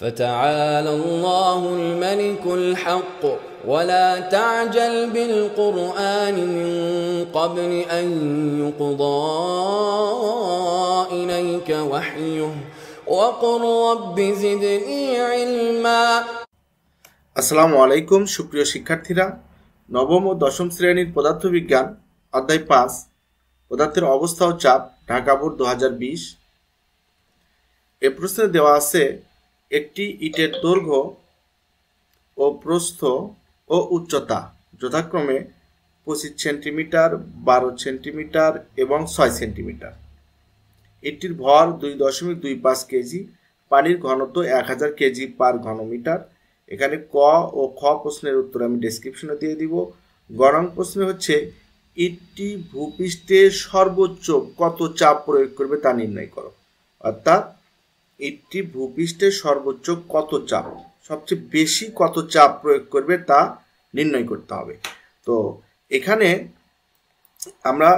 فتعالى الله الملك الحق ولا تعجل بالقرآن من قبل أن يقضى إليك وحيه وقل رب زدني علما আসসালামু আলাইকুম সুপ্রিয় শিক্ষার্থীরা নবম ও দশম শ্রেণীর পদার্থবিজ্ঞান অধ্যায় পাঁচ পদার্থের অবস্থা ও চাপ ঢাকা বোর্ড দু হাজার বিশ এ প্রশ্নে দেওয়া আছে একটি ইটের দৈর্ঘ্য ও প্রস্থ ও উচ্চতা যথাক্রমে পঁচিশ সেন্টিমিটার, বারো সেন্টিমিটার এবং ছয় সেন্টিমিটার। এটির ভর দুই দশমিক দুই পাঁচ কেজি, পানির ঘনত্ব এক হাজার কেজি পার ঘনমিটার। এখানে ক ও খ প্রশ্নের উত্তর আমি ডেসক্রিপশনে দিয়ে দিব। গরম প্রশ্ন হচ্ছে, ইটটি ভূপৃষ্ঠে সর্বোচ্চ কত চাপ প্রয়োগ করবে তা নির্ণয় করো। অর্থাৎ ইটটি ভূপৃষ্ঠের সর্বোচ্চ কত চাপ? সবচেয়ে বেশি কত চাপ প্রয়োগ করবে তা নির্ণয় করতে হবে। তো, এখানে আমরা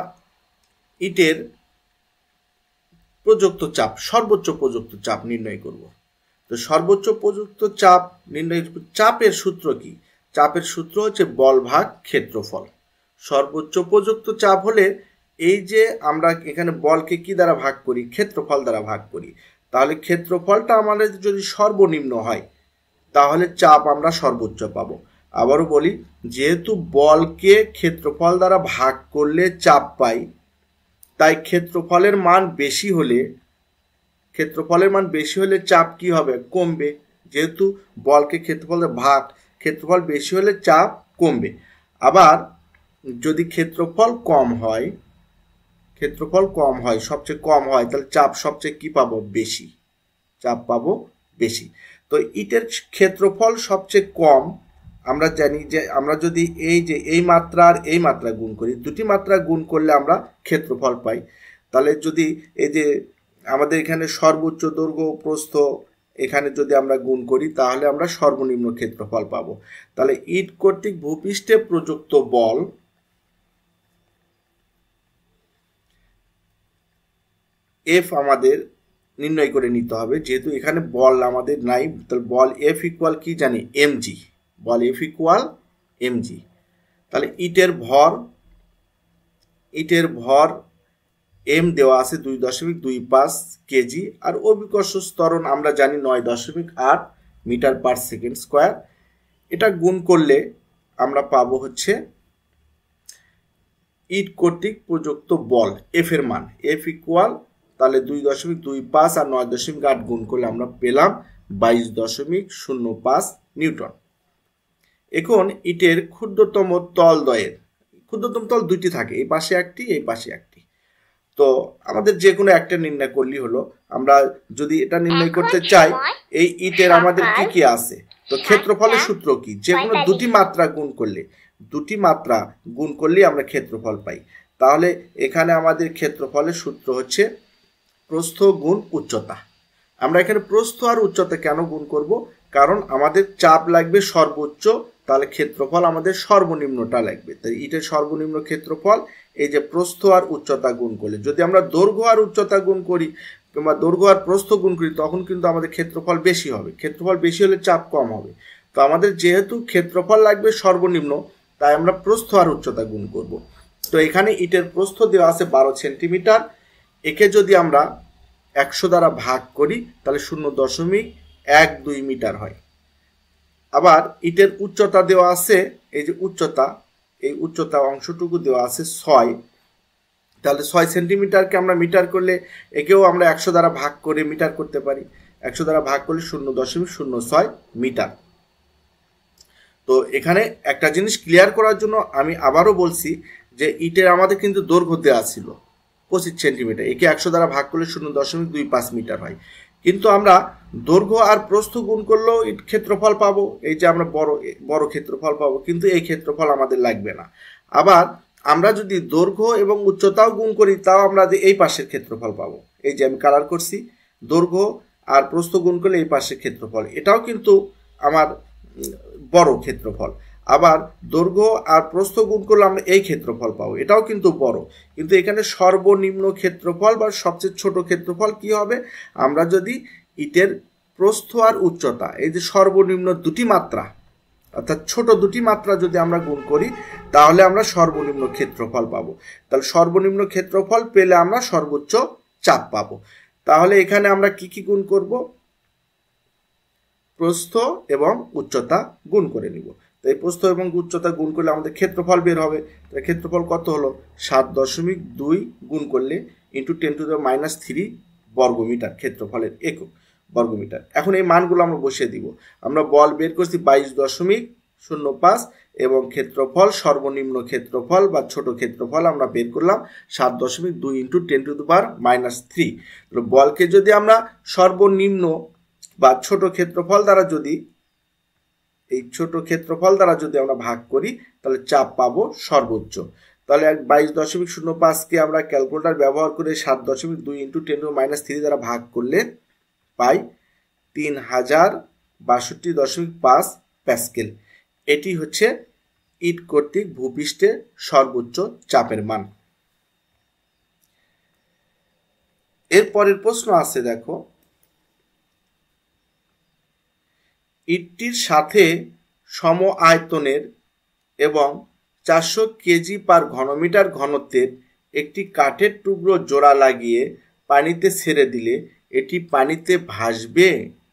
ইটের প্রযুক্ত চাপ, সর্বোচ্চ প্রযুক্ত চাপ নির্ণয় করব। তো, সর্বোচ্চ প্রযুক্ত চাপ নির্ণয়, চাপের সূত্র কি? চাপের সূত্র হচ্ছে বল ভাগ ক্ষেত্রফল। সর্বোচ্চ প্রযুক্ত চাপ হলে এই যে আমরা এখানে বলকে কি দ্বারা ভাগ করি? ক্ষেত্রফল দ্বারা ভাগ করি। তাহলে ক্ষেত্রফলটা আমাদের যদি সর্বনিম্ন হয়, তাহলে চাপ আমরা সর্বোচ্চ পাবো। আবারও বলি, যেহেতু বলকে ক্ষেত্রফল দ্বারা ভাগ করলে চাপ পাই, তাই ক্ষেত্রফলের মান বেশি হলে, ক্ষেত্রফলের মান বেশি হলে চাপ কি হবে? কমবে। যেহেতু বলকে ক্ষেত্রফল ভাগ, ক্ষেত্রফল বেশি হলে চাপ কমবে। আবার যদি ক্ষেত্রফল কম হয় ক্ষেত্রফল কম হয়, সবচেয়ে কম হয়, তাহলে চাপ সবচেয়ে কি পাবো? বেশি। চাপ পাবো বেশি। তো ইটের ক্ষেত্রফল সবচেয়ে কম, আমরা জানি যে আমরা যদি এই যে এই মাত্রা আর এই মাত্রা গুণ করি, দুটি মাত্রা গুণ করলে আমরা ক্ষেত্রফল পাই। তাহলে যদি এই যে আমাদের এখানে সর্বোচ্চ দৈর্ঘ্য প্রস্থ এখানে যদি আমরা গুণ করি, তাহলে আমরা সর্বনিম্ন ক্ষেত্রফল পাবো। তাহলে ইট কর্তৃক ভূপৃষ্ঠে প্রযুক্ত বল এফ আমাদের নির্ণয় করে নিতে হবে। যেহেতু এখানে বল আমাদের নাই, তাহলে বল এফ ইকুয়াল কি জানি? এমজি বল এফ ইকুয়াল এমজি তাহলে ইটের ভর ইটের ভর এম দেওয়া আছে দুই দশমিক দুই পাঁচ কেজি। আর অভিকর্ষ স্তরণ আমরা জানি নয় দশমিক আট মিটার পার সেকেন্ড স্কোয়ার। এটা গুণ করলে আমরা পাবো হচ্ছে ইট কর্তৃক প্রযুক্ত বল এফ এর মান। এফ ইকুয়াল তাহলে দুই দশমিক দুই পাঁচ আর নয় দশমিক আট গুণ করলে আমরা পেলাম বাইশ দশমিক শূন্য পাঁচ নিউটন। এখন ইটের ক্ষুদ্রতম তল দয়ের ক্ষুদ্রতম তল দুইটি থাকে এই পাশে একটি এই পাশে একটি। তো আমাদের যে কোনো একটা নির্ণয় করলেই হলো আমরা যদি এটা নির্ণয় করতে চাই এই ইটের আমাদের কি কি আছে? তো ক্ষেত্রফলের সূত্র কি? যে কোনো দুটি মাত্রা গুণ করলে দুটি মাত্রা গুণ করলেই আমরা ক্ষেত্রফল পাই। তাহলে এখানে আমাদের ক্ষেত্রফলের সূত্র হচ্ছে প্রস্থ গুণ উচ্চতা। আমরা এখানে প্রস্থ আর উচ্চতা কেন গুণ করব? কারণ আমাদের চাপ লাগবে সর্বোচ্চ, তাহলে ক্ষেত্রফল আমাদের সর্বনিম্নটা লাগবে। তাই ইটের সর্বনিম্ন ক্ষেত্রফল, এই যে প্রস্থ আর উচ্চতা গুণ করলে। যদি আমরা দৈর্ঘ্য আর উচ্চতা গুণ করি, কিংবা দৈর্ঘ্য আর প্রস্থ গুণ করি, তখন কিন্তু আমাদের ক্ষেত্রফল বেশি হবে। ক্ষেত্রফল বেশি হলে চাপ কম হবে। তো আমাদের যেহেতু ক্ষেত্রফল লাগবে সর্বনিম্ন, তাই আমরা প্রস্থ আর উচ্চতা গুণ করব। তো এখানে ইটের প্রস্থ দেওয়া আছে বারো সেন্টিমিটার একে যদি আমরা একশো দ্বারা ভাগ করি, তাহলে শূন্য দশমিক এক দুই মিটার হয়। আবার ইটের উচ্চতা দেওয়া আছে, এই যে উচ্চতা, এই উচ্চতা অংশটুকু দেওয়া আছে ছয়। তাহলে ছয় সেন্টিমিটারকে আমরা মিটার করলে একেও আমরা একশো দ্বারা ভাগ করে মিটার করতে পারি। একশো দ্বারা ভাগ করলে শূন্য দশমিক শূন্য ছয় মিটার। তো এখানে একটা জিনিস ক্লিয়ার করার জন্য আমি আবারও বলছি যে ইটের আমাদের কিন্তু দৈর্ঘ্য দেওয়া ছিল। পঁচিশ সেন্টিমিটার। একে একশো দ্বারা ভাগ করলে শূন্য দশমিক দুই পাঁচ মিটার হয়। কিন্তু আমরা দৈর্ঘ্য আর প্রস্থ গুণ করলেও ক্ষেত্রফল পাবো। এই যে আমরা বড় বড় ক্ষেত্রফল পাবো, কিন্তু এই ক্ষেত্রফল আমাদের লাগবে না। আবার আমরা যদি দৈর্ঘ্য এবং উচ্চতাও গুণ করি, তাও আমরা এই পাশের ক্ষেত্রফল পাবো। এই যে আমি কালার করছি, দৈর্ঘ্য আর প্রস্থ গুণ করলে এই পাশের ক্ষেত্রফল। এটাও কিন্তু আমার বড় ক্ষেত্রফল। আবার দৈর্ঘ্য আর প্রস্থ গুণ করলে আমরা এই ক্ষেত্রফল পাবো। এটাও কিন্তু বড়। কিন্তু এখানে সর্বনিম্ন ক্ষেত্রফল বা সবচেয়ে ছোট ক্ষেত্রফল কি হবে? আমরা যদি ইটের প্রস্থ আর উচ্চতা, এই যে সর্বনিম্ন দুটি মাত্রা, অর্থাৎ ছোট দুটি মাত্রা যদি আমরা গুণ করি, তাহলে আমরা সর্বনিম্ন ক্ষেত্রফল পাবো। তাহলে সর্বনিম্ন ক্ষেত্রফল পেলে আমরা সর্বোচ্চ চাপ পাবো। তাহলে এখানে আমরা কি কি গুণ করব? প্রস্থ এবং উচ্চতা গুণ করে নিব। তো এই প্রস্থ এবং উচ্চতা গুণ করলে আমাদের ক্ষেত্রফল বের হবে। তাহলে ক্ষেত্রফল কত হলো? সাত দশমিক দুই গুণ করলে into ten to the minus three বর্গমিটার ক্ষেত্রফলের একক বর্গমিটার। এখন এই মানগুলো আমরা বসিয়ে দিব। আমরা বল বের করছি বাইশ দশমিক শূন্য পাঁচ এবং ক্ষেত্রফল, সর্বনিম্ন ক্ষেত্রফল বা ছোট ক্ষেত্রফল আমরা বের করলাম সাত দশমিক দুই into ten to power minus three বলকে যদি আমরা সর্বনিম্ন বা ছোট ক্ষেত্রফল দ্বারা যদি এই ছোট ক্ষেত্রফল দ্বারা যদি আমরা ভাগ করি, তাহলে চাপ পাবো সর্বোচ্চ। তাহলে বাইশ দশমিক শূন্য পাঁচকে আমরা ক্যালকুলেটার ব্যবহার করে সাত দশমিক দুই ইন্টু টেন মাইনাস থ্রি দ্বারা ভাগ করলে পাই তিন হাজার বাষট্টি দশমিক পাঁচ প্যাসকেল। এটি হচ্ছে ইট কর্তৃক ভূপৃষ্ঠের সর্বোচ্চ চাপের মান। এর পরের প্রশ্ন আছে দেখো ইটটির সাথে সম আয়তনের এবং চারশো কেজি পার ঘনমিটার ঘনত্বের একটি কাঠের টুকরো জোড়া লাগিয়ে পানিতে ছেড়ে দিলে এটি পানিতে ভাসবে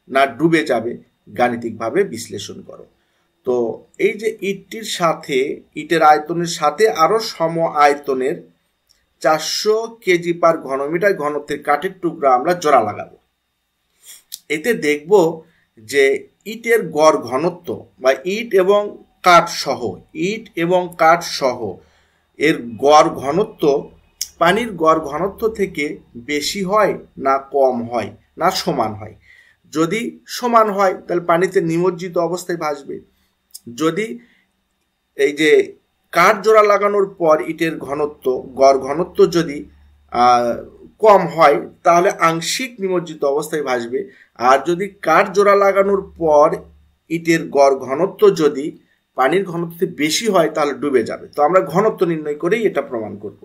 না ডুবে যাবে গাণিতিকভাবে বিশ্লেষণ করো। তো এই যে ইটটির সাথে, ইটের আয়তনের সাথে আরও সম আয়তনের চারশো কেজি পার ঘনমিটার ঘনত্বের কাঠের টুকরা আমরা জোড়া লাগাবো। এতে দেখব যে ইটের গড় ঘনত্ব বা ইট এবং কাঠ সহ, ইট এবং কাঠ সহ এর গড় ঘনত্ব, পানির গড় ঘনত্ব থেকে বেশি হয় না কম হয়, না সমান হয়? যদি সমান হয়, তাহলে পানিতে নিমজ্জিত অবস্থায় ভাসবে। যদি এই যে কাঠ জোড়া লাগানোর পর ইটের ঘনত্ব, গড় ঘনত্ব যদি কম হয়, তাহলে আংশিক নিমজ্জিত অবস্থায় ভাসবে। আর যদি কাঠ জোড়া লাগানোর পর ইটের গড় ঘনত্ব যদি পানির ঘনত্ব বেশি হয়, তাহলে ডুবে যাবে। তো আমরা ঘনত্ব নির্ণয় করেই এটা প্রমাণ করব।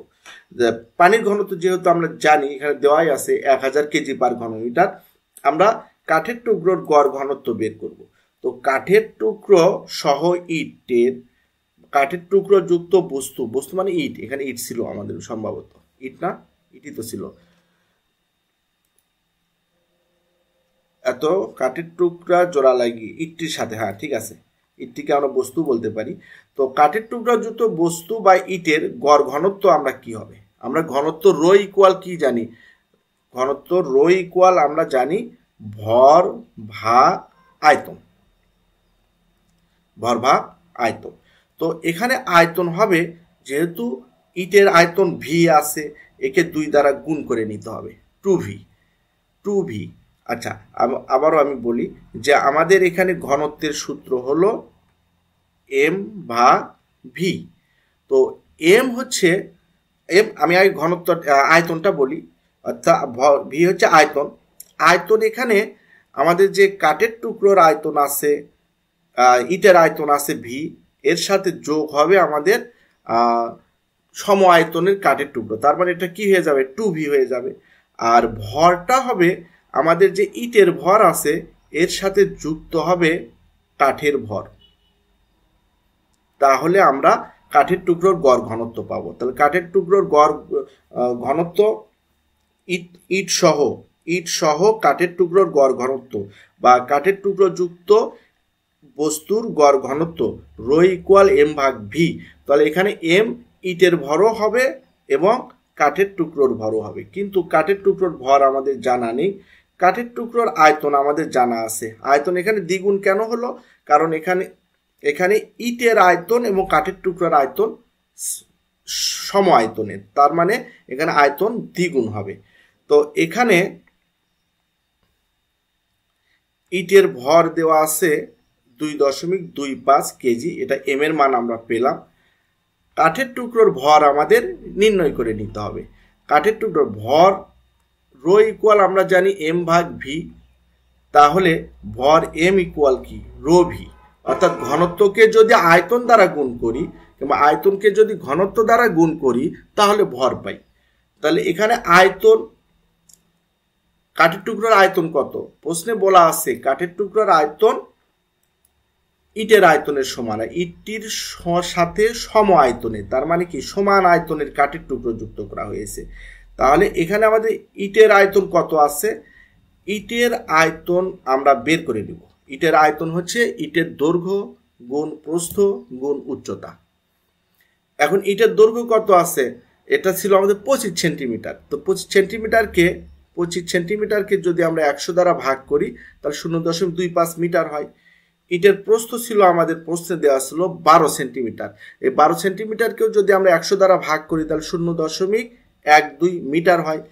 পানির ঘনত্ব যেহেতু আমরা জানি, এখানে দেওয়াই আছে এক হাজার কেজি পার ঘনমিটার আমরা কাঠের টুকরোর গড় ঘনত্ব বের করব। তো কাঠের টুকরো সহ ইটের, কাঠের টুকরো যুক্ত বস্তু বস্তু মানে ইট, এখানে ইট ছিল আমাদের সম্ভবত। ইট না? ইটই তো ছিল। এত কাঠের টুকরা জোড়া লাগিয়ে, ইটটির সাথে হ্যাঁ ঠিক আছে। ইটটিকে আমরা বস্তু বলতে পারি। তো কাঠের টুকরা যুক্ত বস্তু বা ইটের গড় ঘনত্ব আমরা কি হবে? আমরা ঘনত্ব রো ইকুয়াল কি জানি? ঘনত্ব রো ইকুয়াল আমরা জানি ভর ভাগ আয়তন। ভর ভাগ আয়তন। তো এখানে আয়তন হবে যেহেতু ইটের আয়তন ভি আছে, একে দুই দ্বারা গুণ করে নিতে হবে। টু ভি টু ভি আচ্ছা আবারও আমি বলি যে আমাদের এখানে ঘনত্বের সূত্র হলো এম ভাগ ভি তো এম হচ্ছে এম আমি আগে ঘনত্ব আয়তনটা বলি, অর্থাৎ ভি হচ্ছে আয়তন। আয়তন এখানে আমাদের যে কাঠের টুকরোর আয়তন আছে ইটের আয়তন আছে ভি এর সাথে যোগ হবে আমাদের সম আয়তনের কাঠের টুকরো। তার মানে এটা কি হয়ে যাবে? টু ভি হয়ে যাবে। আর ভরটা হবে আমাদের যে ইটের ভর আছে, এর সাথে যুক্ত হবে কাঠের ভর। তাহলে আমরা কাঠের টুকরোর গড় ঘনত্ব পাবো। তাহলে কাঠের টুকরোর গড় ঘনত্ব ইট ইট সহ ইট সহ কাঠের টুকরোর গড় ঘনত্ব বা কাঠের টুকরো যুক্ত বস্তুর গড় ঘনত্ব রো ইকুয়াল এম ভাগ ভি তাহলে এখানে এম ইটের ভরও হবে এবং কাঠের টুকরোর ভরও হবে। কিন্তু কাঠের টুকরোর ভর আমাদের জানা নেই। কাঠের টুকরোর আয়তন আমাদের জানা আছে। আয়তন এখানে দ্বিগুণ কেন হলো? কারণ এখানে এখানে ইটের আয়তন এবং কাঠের টুকরোর আয়তন সম আয়তনের তার মানে এখানে আয়তন দ্বিগুণ হবে। তো এখানে ইটের ভর দেওয়া আছে দুই দশমিক দুই পাঁচ কেজি। এটা এম এর মান আমরা পেলাম। কাঠের টুকরোর ভর আমাদের নির্ণয় করে নিতে হবে। কাঠের টুকরোর ভর রো ইকুয়াল আমরা জানি এম ভাগ ভি তাহলে ভর এম ইকুয়াল কি? রো ভি অর্থাৎ ঘনত্বকে যদি আয়তন দ্বারা গুণ করি, কিংবা আয়তনকে যদি ঘনত্ব দ্বারা গুণ করি, তাহলে ভর পাই। তাহলে এখানে আয়তন, কাঠের টুকরার আয়তন কত? প্রশ্নে বলা আছে, কাঠের টুকরার আয়তন ইটের আয়তনের সমান ইটটির সাথে সম আয়তনে তার মানে কি? সমান আয়তনের কাঠের টুকরো যুক্ত করা হয়েছে। তাহলে এখানে আমাদের ইটের আয়তন কত আছে? ইটের আয়তন আমরা বের করে নিব। ইটের আয়তন হচ্ছে ইটের দৈর্ঘ্য গুণ প্রস্থ গুণ উচ্চতা। এখন ইটের দৈর্ঘ্য কত আছে? এটা ছিল আমাদের পঁচিশ সেন্টিমিটার। তো পঁচিশ সেন্টিমিটারকে পঁচিশ সেন্টিমিটারকে যদি আমরা একশো দ্বারা ভাগ করি, তাহলে শূন্য দশমিক দুই পাঁচ মিটার হয়। ইটের প্রস্থ ছিল আমাদের প্রশ্নে দেওয়া ছিল বারো সেন্টিমিটার। এই বারো সেন্টিমিটারকেও যদি আমরা একশো দ্বারা ভাগ করি, তাহলে শূন্য দশমিক এক দুই মিটার হয়।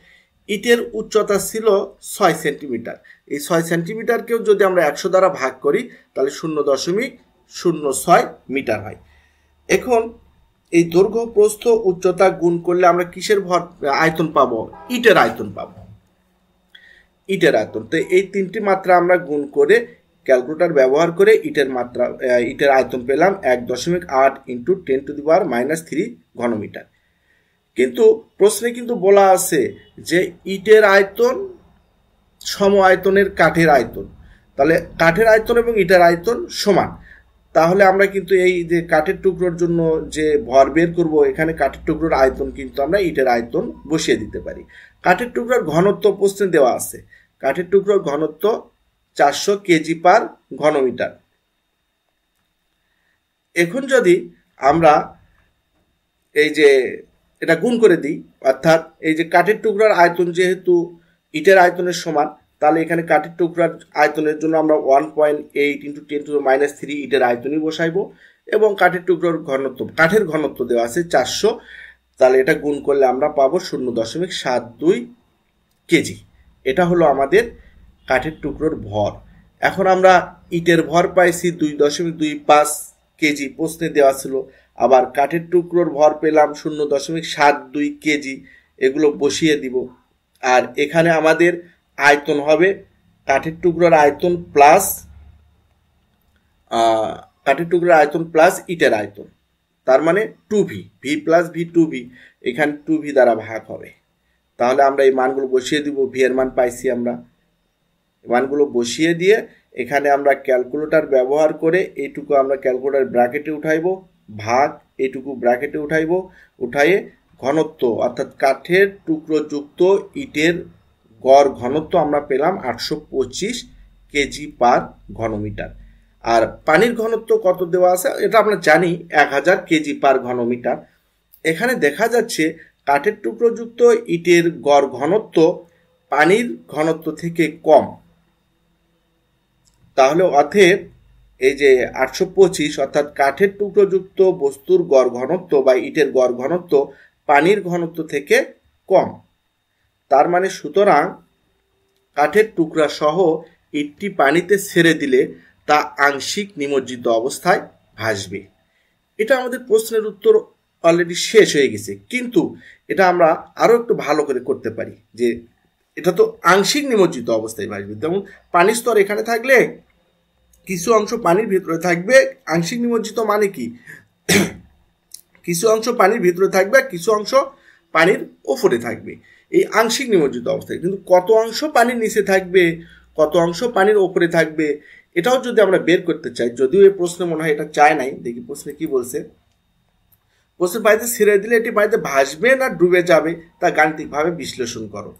ইটের উচ্চতা ছিল ছয় সেন্টিমিটার। এই ছয় সেন্টিমিটারকেও যদি আমরা একশো দ্বারা ভাগ করি, তাহলে শূন্য দশমিক শূন্য ছয় মিটার হয়। এখন এই দৈর্ঘ্য, প্রস্থ, উচ্চতা গুণ করলে আমরা কিসের ভর, আয়তন পাবো? ইটের আয়তন পাবো। ইটের আয়তন। তো এই তিনটি মাত্রা আমরা গুণ করে ক্যালকুলেটার ব্যবহার করে ইটের মাত্রা ইটের আয়তন পেলাম এক দশমিক আট into ten to the power minus three ঘনমিটার। কিন্তু প্রশ্নে কিন্তু বলা আছে যে ইটের আয়তন সম আয়তনের কাঠের আয়তন। তাহলে কাঠের আয়তন এবং ইটের আয়তন সমান। তাহলে আমরা কিন্তু এই যে কাঠের টুকরোর জন্য যে ভর বের করব, এখানে কাঠের টুকরোর আয়তন কিন্তু আমরা ইটের আয়তন বসিয়ে দিতে পারি। কাঠের টুকরোর ঘনত্ব প্রশ্নে দেওয়া আছে। কাঠের টুকরোর ঘনত্ব চারশো কেজি পার ঘনমিটার। এখন যদি আমরা এই যে এটা গুণ করে দিই। অর্থাৎ এই যে কাঠের টুকরার আয়তন যেহেতু ইটের আয়তনের সমান, তাহলে এখানে কাঠের টুকরার আয়তনের জন্য আমরা one point eight into ten to minus three ইটের আয়তনই বসাইবো এবং কাঠের টুকরোর ঘনত্ব, কাঠের ঘনত্ব দেওয়া আছে চারশো। তাহলে এটা গুণ করলে আমরা পাবো শূন্য দশমিক সাত দুই কেজি। এটা হলো আমাদের কাঠের টুকরোর ভর। এখন আমরা ইটের ভর পাইছি দুই দশমিক দুই পাঁচ কেজি। প্রশ্নে দেওয়া ছিল আবার কাঠের টুকরোর ভর পেলাম শূন্য দশমিক সাত দুই কেজি, এগুলো বসিয়ে দিব। আর এখানে আমাদের আয়তন হবে কাঠের টুকরোর আয়তন প্লাস কাঠের টুকরোর আয়তন প্লাস ইটের আয়তন। তার মানে two V V plus V two V এখানে টু ভি দ্বারা ভাগ হবে। তাহলে আমরা এই মানগুলো বসিয়ে দিব ভি এর মান পাইছি আমরা। মানগুলো বসিয়ে দিয়ে এখানে আমরা ক্যালকুলেটার ব্যবহার করে এইটুকু আমরা ক্যালকুলেটার ব্র্যাকেটে উঠাইব। ভাগ এটুকু ব্র্যাকেটে উঠাইব, উঠাইয়ে ঘনত্ব, অর্থাৎ কাঠের টুকরো যুক্ত ইটের গড় ঘনত্ব আমরা পেলাম আটশো পঁচিশ কেজি পার ঘনমিটার। আর পানির ঘনত্ব কত দেওয়া আছে, এটা আমরা জানি, এক হাজার কেজি পার ঘনমিটার। এখানে দেখা যাচ্ছে কাঠের টুকরোযুক্ত ইটের গড় ঘনত্ব পানির ঘনত্ব থেকে কম। তাহলে অথেব এই যে আটশো পঁচিশ অর্থাৎ কাঠের টুকরোযুক্ত বস্তুর গড় ঘনত্ব বা ইটের গড় ঘনত্ব পানির ঘনত্ব থেকে কম। তার মানে সুতরাং কাঠের টুকরা সহ ইটটি পানিতে ছেড়ে দিলে তা আংশিক নিমজ্জিত অবস্থায় ভাসবে। এটা আমাদের প্রশ্নের উত্তর অলরেডি শেষ হয়ে গেছে। কিন্তু এটা আমরা আরও একটু ভালো করে করতে পারি যে এটা তো আংশিক নিমজ্জিত অবস্থায় ভাসবে। যেমন পানির স্তর এখানে থাকলে কিছু অংশ পানির ভিতরে থাকবে, আংশিক নিমজ্জিত মানে কি? কিছু অংশ পানির ভিতরে থাকবে কিছু অংশ পানির ওপরে থাকবে। এই আংশিক নিমজ্জিত অবস্থায়। কিন্তু কত অংশ পানির নিচে থাকবে, কত অংশ পানির ওপরে থাকবে, এটাও যদি আমরা বের করতে চাই, যদিও এই প্রশ্নে মনে হয় এটা চায় নাই, দেখি প্রশ্নে কি বলছে। প্রশ্নের পানিতে ছেড়ে দিলে এটি পানিতে ভাসবে না ডুবে যাবে, তা গাণিতিকভাবে বিশ্লেষণ করো।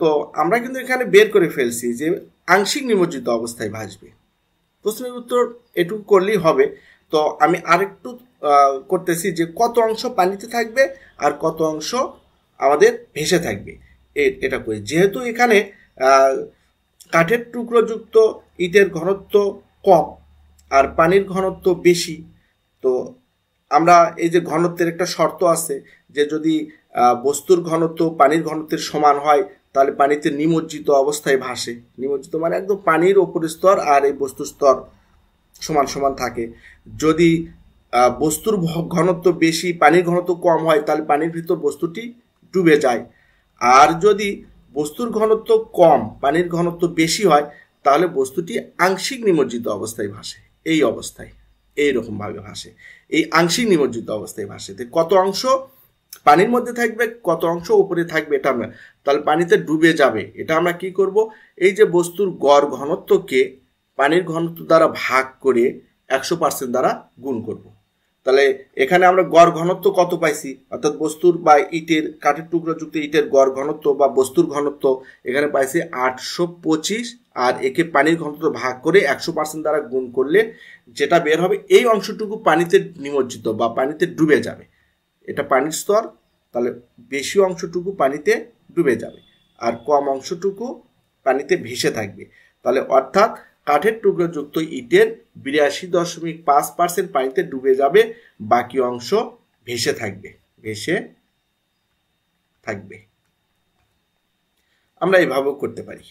তো আমরা কিন্তু এখানে বের করে ফেলছি যে আংশিক নিমজ্জিত অবস্থায় ভাসবে। প্রশ্নের উত্তর এটুকু করলেই হবে। তো আমি আরেকটু করতেছি যে কত অংশ পানিতে থাকবে আর কত অংশ আমাদের ভেসে থাকবে। এটা করি। যেহেতু এখানে কাঠের টুকরোযুক্ত ইটের ঘনত্ব কম আর পানির ঘনত্ব বেশি, তো আমরা এই যে ঘনত্বের একটা শর্ত আছে যে যদি বস্তুর ঘনত্ব পানির ঘনত্বের সমান হয় তাহলে পানিতে নিমজ্জিত অবস্থায় ভাসে। নিমজ্জিত মানে একদম পানির ওপরের স্তর আর এই বস্তুর স্তর সমান সমান থাকে। যদি বস্তুর ঘনত্ব বেশি, পানির ঘনত্ব কম হয়, তাহলে পানির ভিতর বস্তুটি ডুবে যায়। আর যদি বস্তুর ঘনত্ব কম, পানির ঘনত্ব বেশি হয়, তাহলে বস্তুটি আংশিক নিমজ্জিত অবস্থায় ভাসে। এই অবস্থায়, এই রকমভাবে ভাসে। এই আংশিক নিমজ্জিত অবস্থায় ভাসে। কত অংশ? পানির মধ্যে থাকবে, কত অংশ উপরে থাকবে এটা আমরা তাহলে পানিতে ডুবে যাবে। এটা আমরা কি করব? এই যে বস্তুর গড় ঘনত্বকে পানির ঘনত্ব দ্বারা ভাগ করে একশো পার্সেন্ট দ্বারা গুণ করব। তাহলে এখানে আমরা গড় ঘনত্ব কত পাইছি? অর্থাৎ বস্তুর বা ইটের, কাঠের টুকরো যুক্ত ইটের গড় ঘনত্ব বা বস্তুর ঘনত্ব এখানে পাইছি আটশো পঁচিশ আর একে পানির ঘনত্ব ভাগ করে একশো পার্সেন্ট দ্বারা গুণ করলে যেটা বের হবে, এই অংশটুকু পানিতে নিমজ্জিত বা পানিতে ডুবে যাবে। এটা পানির স্তর, তাহলে বেশি অংশটুকু পানিতে ডুবে যাবে। আর কম অংশটুকু পানিতে ভেসে থাকবে। তাহলে অর্থাৎ কাঠের টুকরো যুক্ত ইটের বিরাশি দশমিক পাঁচ পার্সেন্ট পানিতে ডুবে যাবে, বাকি অংশ ভেসে থাকবে ভেসে থাকবে। আমরা এভাবেও করতে পারি।